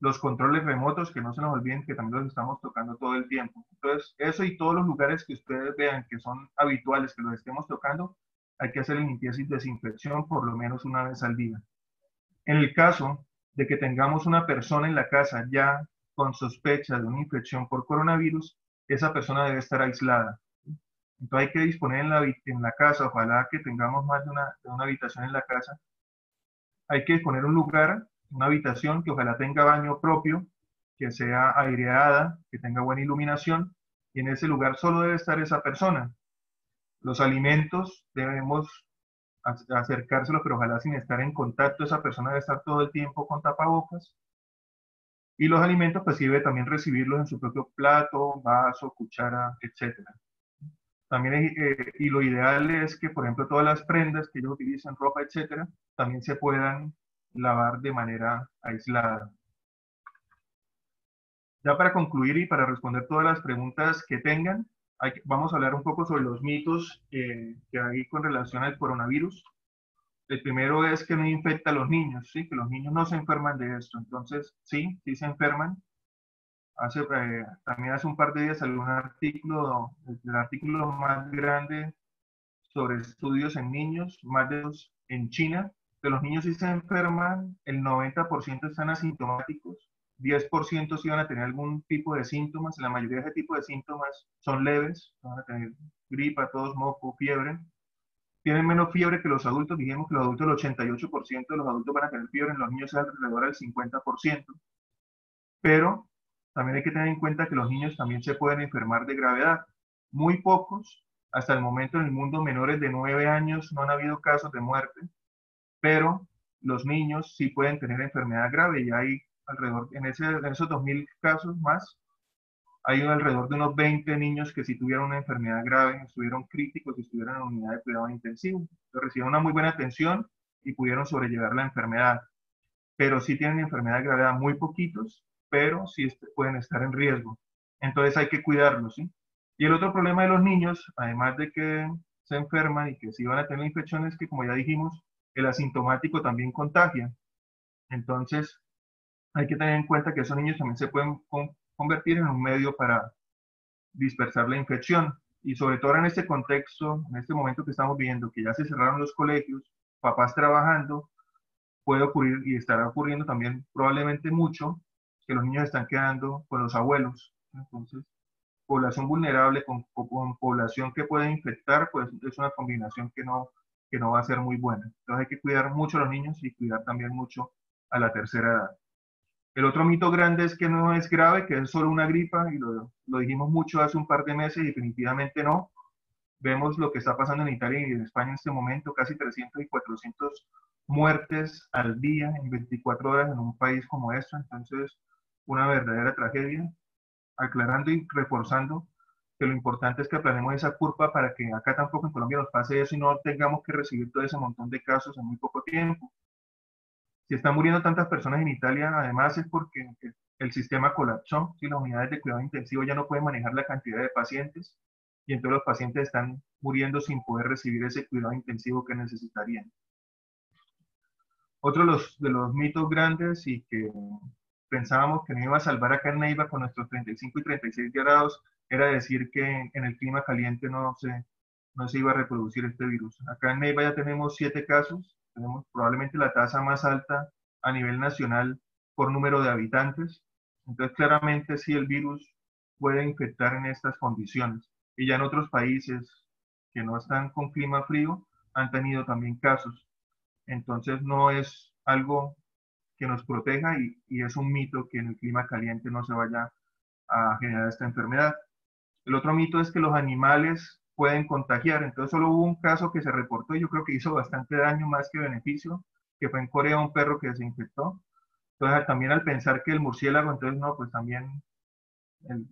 los controles remotos, que no se nos olviden que también los estamos tocando todo el tiempo. Entonces, eso y todos los lugares que ustedes vean que son habituales, que los estemos tocando, hay que hacer limpieza y desinfección por lo menos una vez al día. En el caso de que tengamos una persona en la casa ya con sospecha de una infección por coronavirus, esa persona debe estar aislada. Entonces hay que disponer en la, en la casa, ojalá que tengamos más de una, de una habitación en la casa, hay que disponer un lugar, una habitación que ojalá tenga baño propio, que sea aireada, que tenga buena iluminación, y en ese lugar solo debe estar esa persona. Los alimentos debemos acercárselos, pero ojalá sin estar en contacto, esa persona debe estar todo el tiempo con tapabocas. Y los alimentos, pues debe también recibirlos en su propio plato, vaso, cuchara, etc. También, eh, y lo ideal es que, por ejemplo, todas las prendas que ellos utilicen, ropa, etc., también se puedan lavar de manera aislada. Ya para concluir y para responder todas las preguntas que tengan, vamos a hablar un poco sobre los mitos eh, que hay con relación al coronavirus. El primero es que no infecta a los niños, ¿sí? que los niños no se enferman de esto. Entonces, sí, sí se enferman. Hace, eh, también hace un par de días salió artículo, el artículo más grande sobre estudios en niños, más de dos en China, que los niños sí se enferman, el 90% están asintomáticos, 10% sí van a tener algún tipo de síntomas, la mayoría de ese tipo de síntomas son leves, van a tener gripa, tos, moco, fiebre, tienen menos fiebre que los adultos. Dijimos que los adultos, el 88% de los adultos van a tener fiebre, en los niños es alrededor del 50%. Pero también hay que tener en cuenta que los niños también se pueden enfermar de gravedad. Muy pocos, hasta el momento en el mundo menores de 9 años no han habido casos de muerte, pero los niños sí pueden tener enfermedad grave y hay alrededor, en, ese, en esos 2.000 casos más, hay alrededor de unos 20 niños que si tuvieron una enfermedad grave, estuvieron críticos y estuvieron en unidad de cuidado intensivo. recibieron una muy buena atención y pudieron sobrellevar la enfermedad. Pero sí tienen enfermedad de gravedad muy poquitos, pero sí pueden estar en riesgo. Entonces hay que cuidarlos, ¿sí? Y el otro problema de los niños, además de que se enferman y que sí van a tener infecciones, que como ya dijimos, el asintomático también contagia. Entonces, hay que tener en cuenta que esos niños también se pueden convertir en un medio para dispersar la infección. Y sobre todo en este contexto, en este momento que estamos viendo, que ya se cerraron los colegios, papás trabajando, puede ocurrir y estará ocurriendo también probablemente mucho que los niños están quedando con los abuelos. Entonces, población vulnerable con, con, población que puede infectar, pues es una combinación que no, que no va a ser muy buena. Entonces hay que cuidar mucho a los niños y cuidar también mucho a la tercera edad. El otro mito grande es que no es grave, que es solo una gripa, y lo, dijimos mucho hace un par de meses y definitivamente no. Vemos lo que está pasando en Italia y en España en este momento, casi 300 y 400 muertes al día en 24 horas en un país como este, entonces una verdadera tragedia, aclarando y reforzando que lo importante es que aplanemos esa curva para que acá tampoco en Colombia nos pase eso y no tengamos que recibir todo ese montón de casos en muy poco tiempo. Si están muriendo tantas personas en Italia, además es porque el sistema colapsó, si las unidades de cuidado intensivo ya no pueden manejar la cantidad de pacientes y entonces los pacientes están muriendo sin poder recibir ese cuidado intensivo que necesitarían. Otro de los, de los mitos grandes y que pensábamos que no iba a salvar acá en Neiva con nuestros 35 y 36 grados era decir que en el clima caliente no se, no se iba a reproducir este virus. Acá en Neiva ya tenemos siete casos tenemos probablemente la tasa más alta a nivel nacional por número de habitantes. Entonces, claramente sí el virus puede infectar en estas condiciones. Y ya en otros países que no están con clima frío, han tenido también casos. Entonces no es algo que nos proteja y, y, es un mito que en el clima caliente no se vaya a generar esta enfermedad. El otro mito es que los animales pueden contagiar. Entonces solo hubo un caso que se reportó y yo creo que hizo bastante daño más que beneficio, que fue en Corea un perro que se infectó. Entonces también al pensar que el murciélago, entonces no, pues también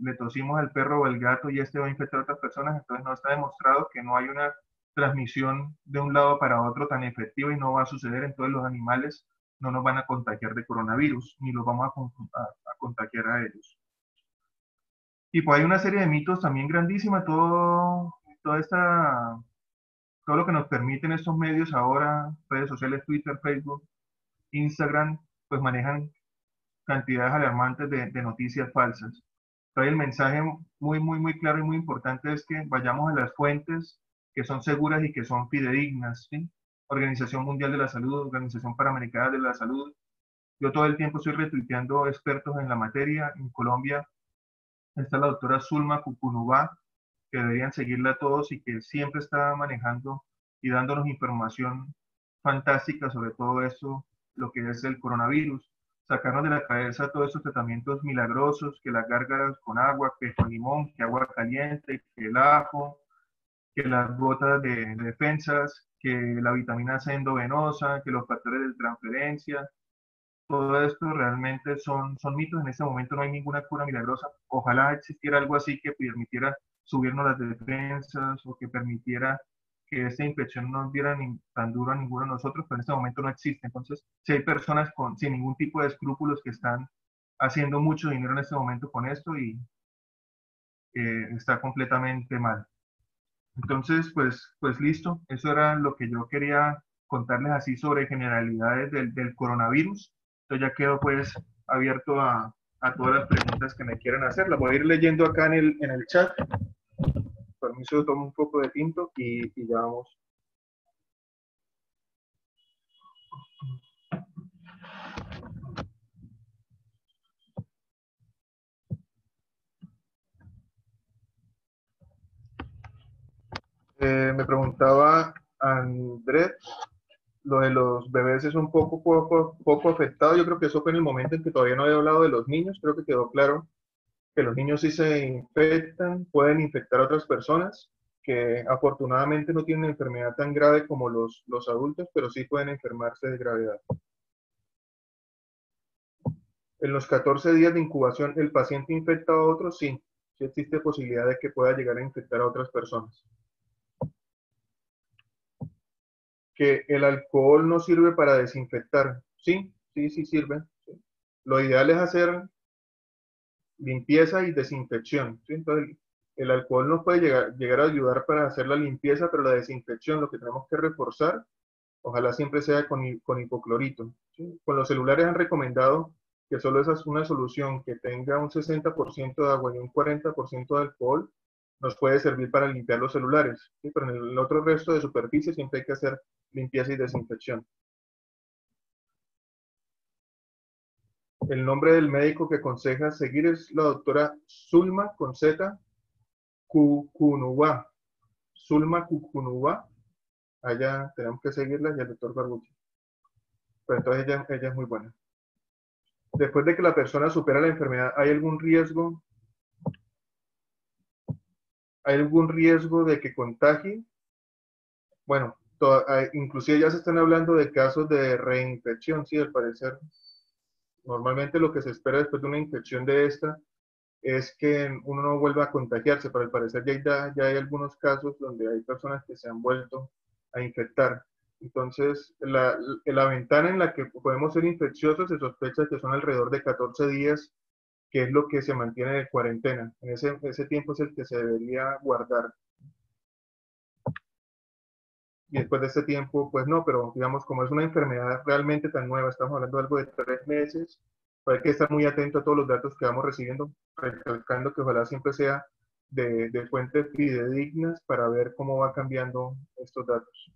le tosimos al perro o al gato y este va a infectar a otras personas, entonces no está demostrado que no hay una transmisión de un lado para otro tan efectiva y no va a suceder, entonces los animales no nos van a contagiar de coronavirus, ni los vamos a, a, a contagiar a ellos. Y pues hay una serie de mitos también grandísima, todo, toda esta, todo lo que nos permiten estos medios ahora, redes sociales, Twitter, Facebook, Instagram, pues manejan cantidades alarmantes de, noticias falsas. Entonces el mensaje muy, muy, muy claro y muy importante es que vayamos a las fuentes que son seguras y que son fidedignas. Organización Mundial de la Salud, Organización Panamericana de la Salud. Yo todo el tiempo estoy retuiteando expertos en la materia. En Colombia está la doctora Zulma Cucunubá, que deberían seguirla todos y que siempre está manejando y dándonos información fantástica sobre todo eso, lo que es el coronavirus. Sacarnos de la cabeza todos esos tratamientos milagrosos, que las gárgaras con agua, que con limón, que agua caliente, que el ajo, que las gotas de defensas, que la vitamina C endovenosa, que los factores de transferencia, todo esto realmente son, son mitos. En este momento no hay ninguna cura milagrosa. Ojalá existiera algo así que permitiera subirnos las defensas o que permitiera que esta infección no diera ni, tan duro a ninguno de nosotros, pero en este momento no existe. Entonces, si hay personas con, sin ningún tipo de escrúpulos que están haciendo mucho dinero en este momento con esto y eh, está completamente mal. Entonces, pues, pues listo, eso era lo que yo quería contarles así sobre generalidades del, del coronavirus. Entonces ya quedo pues abierto a, a, todas las preguntas que me quieran hacer. Las voy a ir leyendo acá en el, en el chat. Permiso, tomo un poco de tinto y, y ya vamos. Eh, me preguntaba Andrés lo de los bebés es un poco, poco, poco afectado. Yo creo que eso fue en el momento en que todavía no había hablado de los niños. Creo que quedó claro que los niños sí se infectan, pueden infectar a otras personas, que afortunadamente no tienen enfermedad tan grave como los, los adultos, pero sí pueden enfermarse de gravedad. En los 14 días de incubación, ¿el paciente infecta a otros? Sí, sí existe posibilidad de que pueda llegar a infectar a otras personas. Que el alcohol no sirve para desinfectar. Sí, sí, sí sirve. Lo ideal es hacer limpieza y desinfección. Entonces, el alcohol nos puede llegar, llegar a ayudar para hacer la limpieza, pero la desinfección, lo que tenemos que reforzar, ojalá siempre sea con, con hipoclorito. Con los celulares han recomendado que solo esa es una solución que tenga un 60% de agua y un 40% de alcohol nos puede servir para limpiar los celulares, pero en el otro resto de superficie siempre hay que hacer limpieza y desinfección. El nombre del médico que aconseja seguir es la doctora Zulma con Z. Zulma Kukunuwa. Allá tenemos que seguirla y el doctor Barbucci. Pero entonces ella es muy buena. Después de que la persona supera la enfermedad, ¿hay algún riesgo ¿Hay algún riesgo de que contagie? Bueno, inclusive ya se están hablando de casos de reinfección, sí, al parecer. Normalmente lo que se espera después de una infección de esta es que uno no vuelva a contagiarse, pero al parecer ya hay, ya hay algunos casos donde hay personas que se han vuelto a infectar. Entonces, la, la ventana en la que podemos ser infecciosos se sospecha que son alrededor de 14 días que es lo que se mantiene de cuarentena. En ese, ese tiempo es el que se debería guardar. Y después de ese tiempo, pues no, pero digamos, como es una enfermedad realmente tan nueva, estamos hablando de algo de tres meses, pues hay que estar muy atento a todos los datos que vamos recibiendo, recalcando que ojalá siempre sea de, de fuentes fidedignas para ver cómo va cambiando estos datos.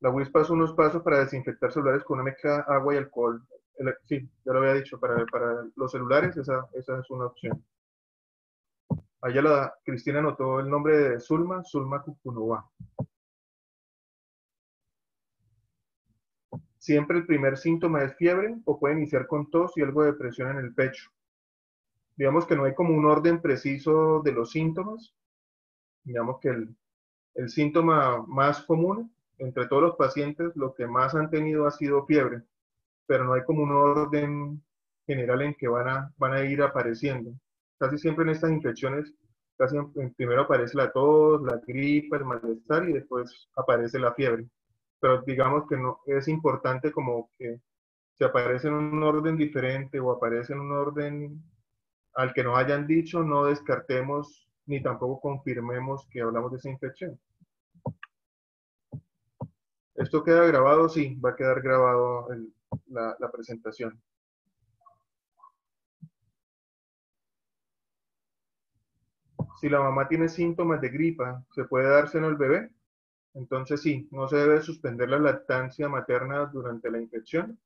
La WISP pasó unos pasos para desinfectar celulares con una mezcla agua y alcohol el, sí, ya lo había dicho, para, para los celulares esa, esa, es una opción. Allá la Cristina anotó el nombre de Zulma, Zulma Cucunova. Siempre el primer síntoma es fiebre o puede iniciar con tos y algo de presión en el pecho. Digamos que no hay como un orden preciso de los síntomas. Digamos que el, el síntoma más común entre todos los pacientes, lo que más han tenido ha sido fiebre pero no hay como un orden general en que van a, van a ir apareciendo. Casi siempre en estas infecciones, casi primero aparece la tos, la gripa, el malestar y después aparece la fiebre pero digamos que no es importante como que si aparece en un orden diferente o aparece en un orden al que nos hayan dicho, no descartemos ni tampoco confirmemos que hablamos de esa infección. ¿Esto queda grabado? Sí, va a quedar grabado la, presentación. Si la mamá tiene síntomas de gripa, ¿se puede dárselo al bebé? Entonces sí, no se debe suspender la lactancia materna durante la infección,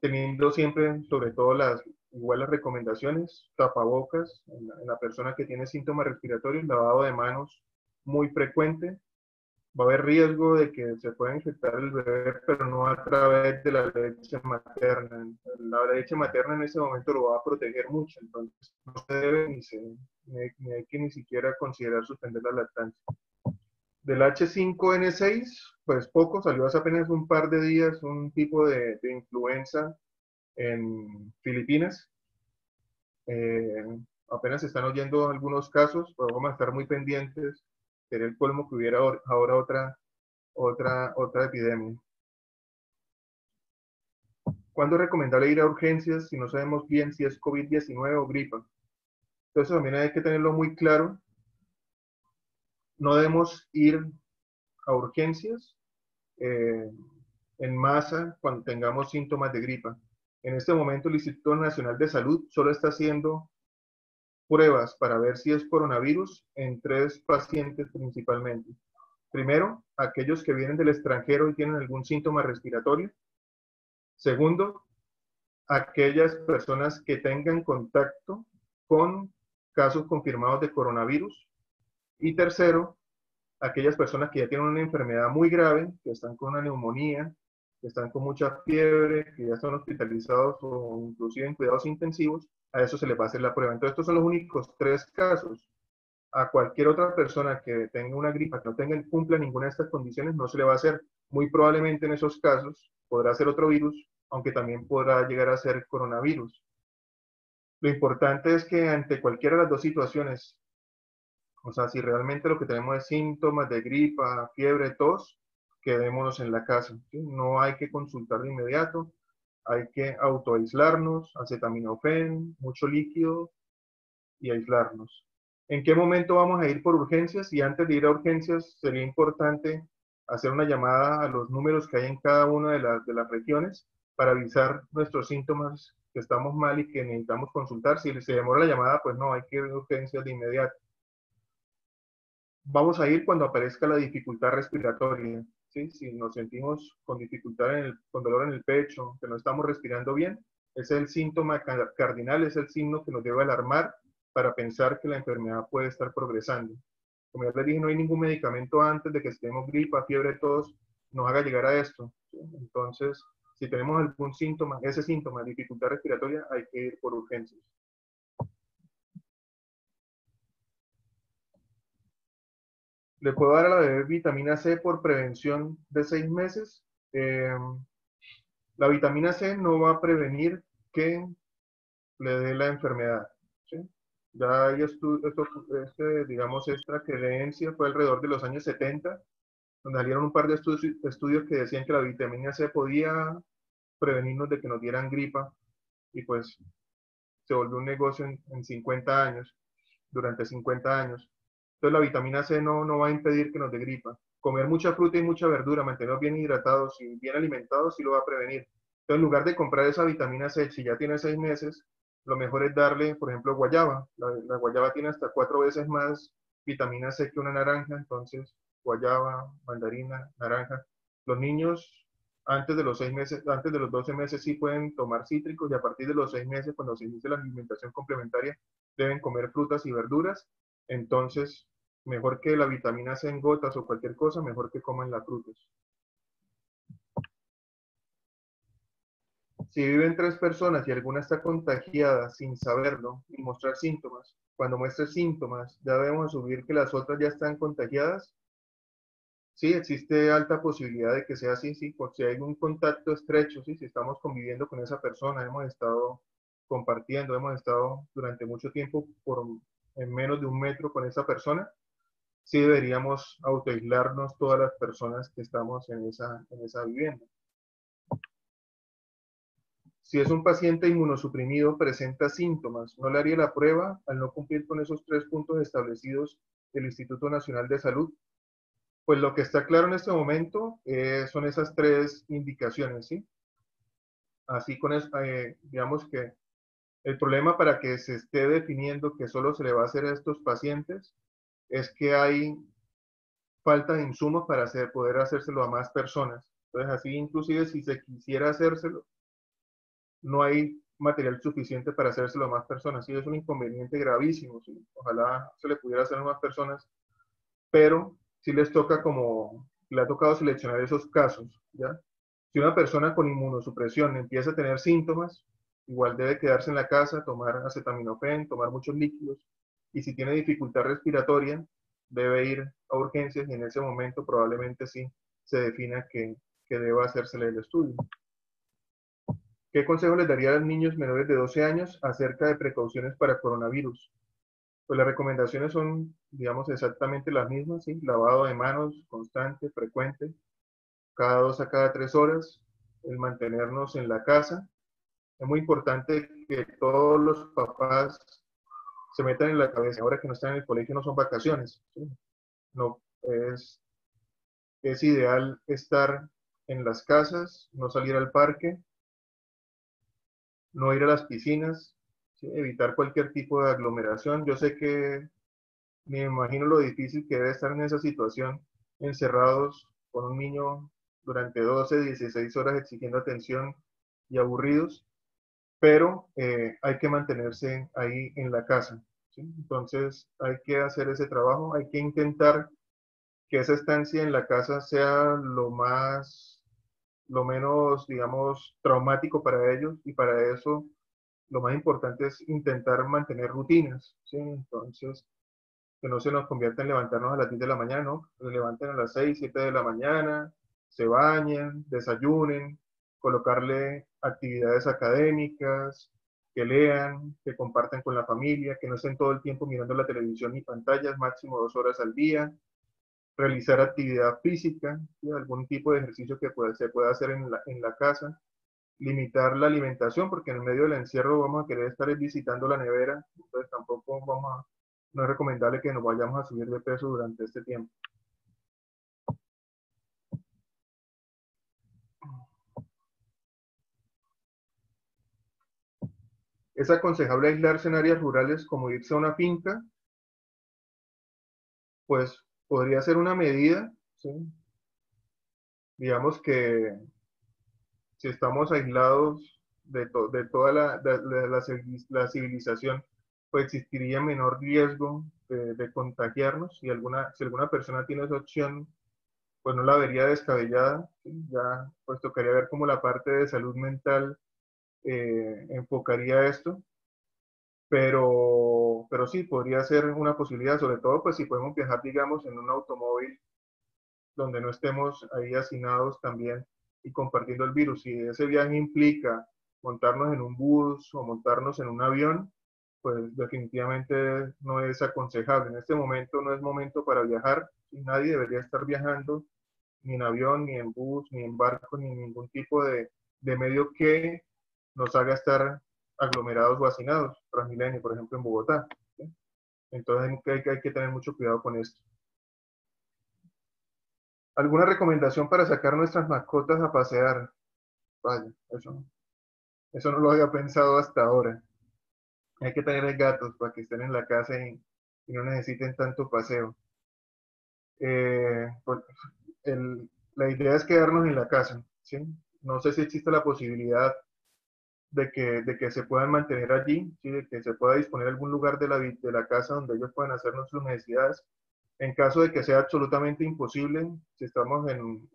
teniendo siempre, sobre todo las iguales recomendaciones, tapabocas en la, persona que tiene síntomas respiratorios, lavado de manos muy frecuente. Va a haber riesgo de que se pueda infectar el bebé, pero no a través de la leche materna. La leche materna en ese momento lo va a proteger mucho, entonces no se debe ni, se, ni hay que ni siquiera considerar suspender la lactancia. Del H5N6, pues poco, salió hace apenas un par de días un tipo de, influenza en Filipinas. Eh, apenas se están oyendo algunos casos, pero vamos a estar muy pendientes. Sería el colmo que hubiera ahora otra, otra, otra epidemia. ¿Cuándo es recomendable ir a urgencias si no sabemos bien si es COVID-19 o gripa? Entonces también hay que tenerlo muy claro no debemos ir a urgencias eh, en masa cuando tengamos síntomas de gripa. En este momento el Instituto Nacional de Salud solo está haciendo pruebas para ver si es coronavirus en tres pacientes principalmente. Primero, aquellos que vienen del extranjero y tienen algún síntoma respiratorio. Segundo, aquellas personas que tengan contacto con casos confirmados de coronavirus. Y tercero, aquellas personas que ya tienen una enfermedad muy grave, que están con una neumonía, que están con mucha fiebre, que ya están hospitalizados o inclusive en cuidados intensivos, a eso se les va a hacer la prueba. Entonces, estos son los únicos tres casos. A cualquier otra persona que tenga una gripa, que no tenga, cumpla ninguna de estas condiciones, no se le va a hacer. Muy probablemente en esos casos podrá ser otro virus, aunque también podrá llegar a ser coronavirus. Lo importante es que ante cualquiera de las dos situaciones, o sea, si realmente lo que tenemos es síntomas de gripa, fiebre, tos, quedémonos en la casa. No hay que consultar de inmediato, hay que autoaislarnos, acetaminofén, mucho líquido y aislarnos. ¿En qué momento vamos a ir por urgencias? Y antes de ir a urgencias sería importante hacer una llamada a los números que hay en cada una de, de las regiones para avisar nuestros síntomas que estamos mal y que necesitamos consultar. Si se demora la llamada, pues no, hay que ir a urgencias de inmediato vamos a ir cuando aparezca la dificultad respiratoria. ¿Sí? Si nos sentimos con dificultad, en con dolor en el pecho, que no estamos respirando bien, es el síntoma cardinal, es el signo que nos debe alarmar para pensar que la enfermedad puede estar progresando. Como ya les dije, no hay ningún medicamento antes de que estemos gripa, fiebre, tos, nos haga llegar a esto. Entonces, si tenemos algún síntoma, ese síntoma, dificultad respiratoria, hay que ir por urgencias. Le puedo dar a la bebé vitamina C por prevención de seis meses. Em, la vitamina C no va a prevenir que le dé la enfermedad. Ya hay esto, este, digamos, esta creencia fue alrededor de los años 70, donde salieron un par de estudios, estudios que decían que la vitamina C podía prevenirnos de que nos dieran gripa y pues se volvió un negocio en, en 50 años, durante 50 años. Entonces la vitamina C no, no va a impedir que nos dé gripa. Comer mucha fruta y mucha verdura, mantenernos bien hidratados y bien alimentados sí lo va a prevenir. Entonces en lugar de comprar esa vitamina C, si ya tiene seis meses, lo mejor es darle, por ejemplo, guayaba. La, guayaba tiene hasta cuatro veces más vitamina C que una naranja, entonces guayaba, mandarina, naranja. Los niños antes de los seis meses, antes de los 12 meses sí pueden tomar cítricos y a partir de los seis meses, cuando se inicia la alimentación complementaria, deben comer frutas y verduras entonces, mejor que la vitamina C en gotas o cualquier cosa, mejor que coman las frutas. Si viven tres personas y alguna está contagiada sin saberlo y mostrar síntomas, cuando muestre síntomas, ¿ya debemos asumir que las otras ya están contagiadas? Sí, existe alta posibilidad de que sea así, sí, porque si hay un contacto estrecho, sí, si estamos conviviendo con esa persona, hemos estado compartiendo, hemos estado durante mucho tiempo por en menos de un metro con esa persona, sí deberíamos autoaislarnos todas las personas que estamos en esa, en esa vivienda. Si es un paciente inmunosuprimido, presenta síntomas, no le haría la prueba al no cumplir con esos tres puntos establecidos del Instituto Nacional de Salud pues lo que está claro en este momento eh, son esas tres indicaciones, ¿sí? Así con eso, eh, digamos que el problema para que se esté definiendo que solo se le va a hacer a estos pacientes es que hay falta de insumos para hacer, poder hacérselo a más personas. Entonces, así inclusive si se quisiera hacérselo, no hay material suficiente para hacérselo a más personas. Y es un inconveniente gravísimo. ¿sí? Ojalá se le pudiera hacer a más personas, pero si les toca como, le ha tocado seleccionar esos casos, ¿ya? Si una persona con inmunosupresión empieza a tener síntomas, igual debe quedarse en la casa, tomar acetaminofén, tomar muchos líquidos, y si tiene dificultad respiratoria, debe ir a urgencias y en ese momento probablemente sí se defina que, que deba hacérsele el estudio. ¿Qué consejo les daría a los niños menores de 12 años acerca de precauciones para coronavirus? Pues las recomendaciones son, digamos, exactamente las mismas, ¿sí? Lavado de manos constante, frecuente, cada dos a cada tres horas, el mantenernos en la casa. Es muy importante que todos los papás se metan en la cabeza, ahora que no están en el colegio no son vacaciones, no es, ideal estar en las casas, no salir al parque, no ir a las piscinas, evitar cualquier tipo de aglomeración. Yo sé que me imagino lo difícil que debe estar en esa situación, encerrados con un niño durante 12, 16 horas exigiendo atención y aburridos, pero eh, hay que mantenerse ahí en la casa. Entonces hay que hacer ese trabajo, hay que intentar que esa estancia en la casa sea lo más, lo menos, digamos, traumático para ellos y para eso lo más importante es intentar mantener rutinas. Entonces, que no se nos convierta en levantarnos a las 10 de la mañana, ¿no? Se levanten a las 6, 7 de la mañana, se bañen, desayunen, colocarle actividades académicas, que lean, que compartan con la familia, que no estén todo el tiempo mirando la televisión ni pantallas, máximo dos horas al día, realizar actividad física, algún tipo de ejercicio que se pueda hacer en la, casa, limitar la alimentación, porque en el medio del encierro vamos a querer estar visitando la nevera, entonces tampoco vamos a, no es recomendable que nos vayamos a subir de peso durante este tiempo. Es aconsejable aislarse en áreas rurales como irse a una finca, pues podría ser una medida, ¿sí? digamos que si estamos aislados de, toda la, civilización, pues existiría menor riesgo de, contagiarnos. Y si alguna persona tiene esa opción, pues no la vería descabellada. Ya pues tocaría ver cómo la parte de salud mental eh, enfocaría esto. Pero, pero sí, podría ser una posibilidad, sobre todo pues si podemos viajar, digamos, en un automóvil donde no estemos ahí hacinados también y compartiendo el virus. Si ese viaje implica montarnos en un bus o montarnos en un avión, pues definitivamente no es aconsejable. En este momento no es momento para viajar y nadie debería estar viajando ni en avión, ni en bus, ni en barco, ni en ningún tipo de, de medio que nos haga estar aglomerados o hacinados. Transmilenio, por ejemplo, en Bogotá. Entonces hay que, tener mucho cuidado con esto. ¿Alguna recomendación para sacar nuestras mascotas a pasear? Vaya, eso, eso no lo había pensado hasta ahora. Hay que tener gatos para que estén en la casa y, no necesiten tanto paseo. Eh, pues, la idea es quedarnos en la casa. ¿sí? No sé si existe la posibilidad de que, de que se puedan mantener allí, ¿sí? de que se pueda disponer algún lugar de la, de la casa donde ellos puedan hacernos sus necesidades en caso de que sea absolutamente imposible, si estamos en,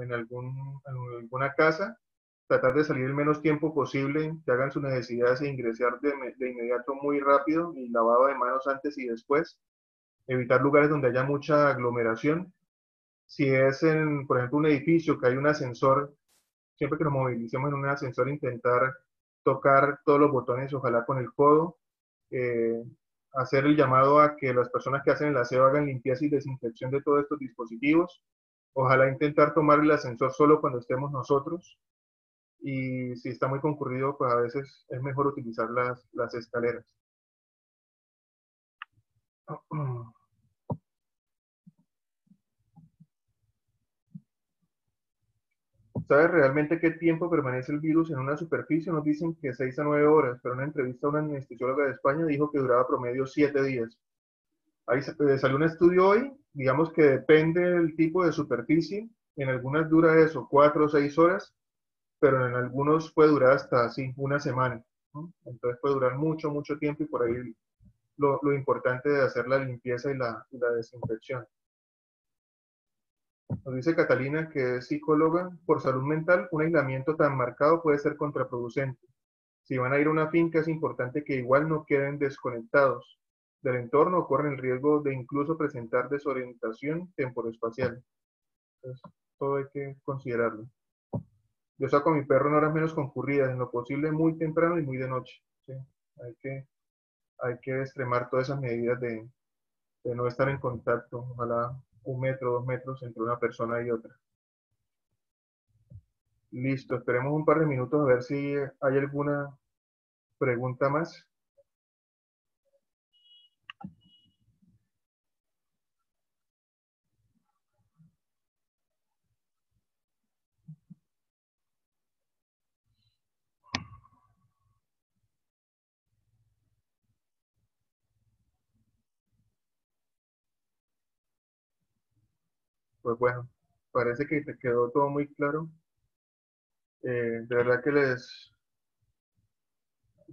en, algún, en alguna casa, tratar de salir el menos tiempo posible, que hagan sus necesidades e ingresar de, de, inmediato muy rápido y lavado de manos antes y después. Evitar lugares donde haya mucha aglomeración. Si es en, por ejemplo, un edificio que hay un ascensor, siempre que nos movilicemos en un ascensor, intentar tocar todos los botones, ojalá con el codo. Eh, hacer el llamado a que las personas que hacen el aseo hagan limpieza y desinfección de todos estos dispositivos. Ojalá intentar tomar el ascensor solo cuando estemos nosotros y si está muy concurrido, pues a veces es mejor utilizar las, las escaleras. ¿Sabes realmente qué tiempo permanece el virus en una superficie? Nos dicen que 6 a 9 horas, pero en una entrevista a una anestesióloga de España dijo que duraba promedio 7 días. Ahí eh, salió un estudio hoy, digamos que depende del tipo de superficie, en algunas dura eso, 4 o 6 horas, pero en algunos puede durar hasta una semana. Entonces puede durar mucho, mucho tiempo y por ahí lo, importante de hacer la limpieza y la desinfección. Nos dice Catalina, que es psicóloga, por salud mental, un aislamiento tan marcado puede ser contraproducente. Si van a ir a una finca, es importante que igual no queden desconectados del entorno corren el riesgo de incluso presentar desorientación temporoespacial. Entonces, todo hay que considerarlo. Yo saco a mi perro en horas menos concurridas, en lo posible muy temprano y muy de noche. Hay, que, hay que extremar todas esas medidas de, de no estar en contacto. Ojalá un metro, dos metros entre una persona y otra. Listo, esperemos un par de minutos a ver si hay alguna pregunta más. Pues bueno, parece que te quedó todo muy claro. Eh, de verdad que les...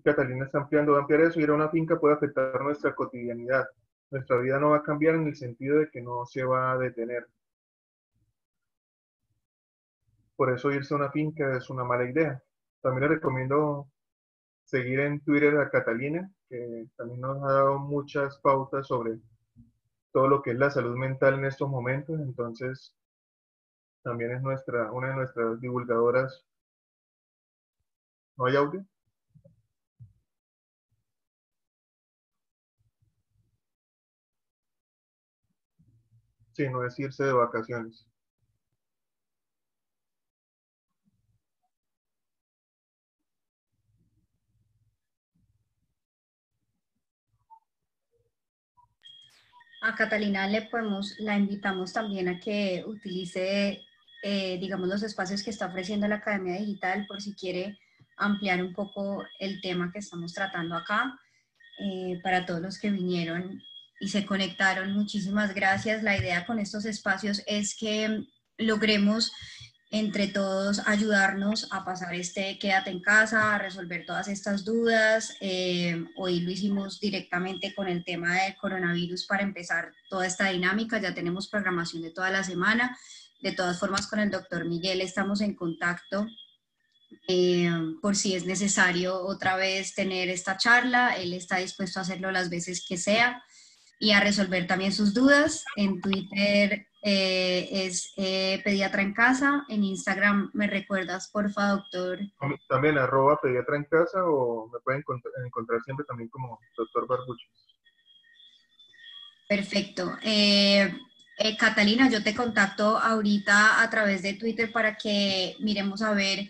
Catalina está ampliando, va a ampliar eso. Ir a una finca puede afectar nuestra cotidianidad. Nuestra vida no va a cambiar en el sentido de que no se va a detener. Por eso irse a una finca es una mala idea. También les recomiendo seguir en Twitter a Catalina, que también nos ha dado muchas pautas sobre todo lo que es la salud mental en estos momentos, entonces también es nuestra, una de nuestras divulgadoras. ¿No hay audio? Sí, no es irse de vacaciones. A Catalina le podemos, la invitamos también a que utilice, eh, digamos, los espacios que está ofreciendo la Academia Digital por si quiere ampliar un poco el tema que estamos tratando acá. Eh, para todos los que vinieron y se conectaron, muchísimas gracias. La idea con estos espacios es que logremos entre todos ayudarnos a pasar este quédate en casa, a resolver todas estas dudas. Eh, hoy lo hicimos directamente con el tema del coronavirus para empezar toda esta dinámica. Ya tenemos programación de toda la semana. De todas formas, con el doctor Miguel estamos en contacto eh, por si es necesario otra vez tener esta charla. Él está dispuesto a hacerlo las veces que sea y a resolver también sus dudas. En Twitter eh, es eh, pediatra en casa. En Instagram me recuerdas, porfa, doctor. También arroba pediatra en casa o me pueden encontrar, siempre también como doctor Barbuchis. Perfecto. Eh, Catalina, yo te contacto ahorita a través de Twitter para que miremos a ver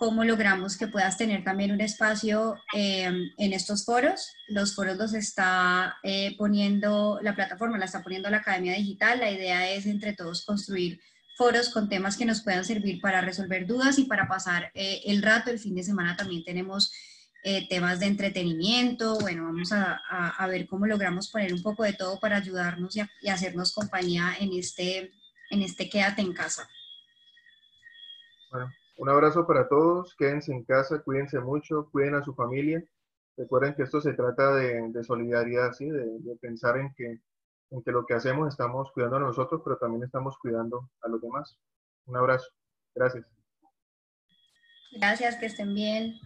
cómo logramos que puedas tener también un espacio em, en estos foros. Los foros los está eh, poniendo, la plataforma la está poniendo la Academia Digital. La idea es entre todos construir foros con temas que nos puedan servir para resolver dudas y para pasar eh, el rato. El fin de semana también tenemos eh, temas de entretenimiento. Bueno, vamos a, a, ver cómo logramos poner un poco de todo para ayudarnos y, y hacernos compañía en este, en este quédate en casa. Bueno, un abrazo para todos, quédense en casa, cuídense mucho, cuiden a su familia. Recuerden que esto se trata de, solidaridad, ¿sí? de, pensar en que, en que lo que hacemos estamos cuidando a nosotros, pero también estamos cuidando a los demás. Un abrazo. Gracias. Gracias, que estén bien.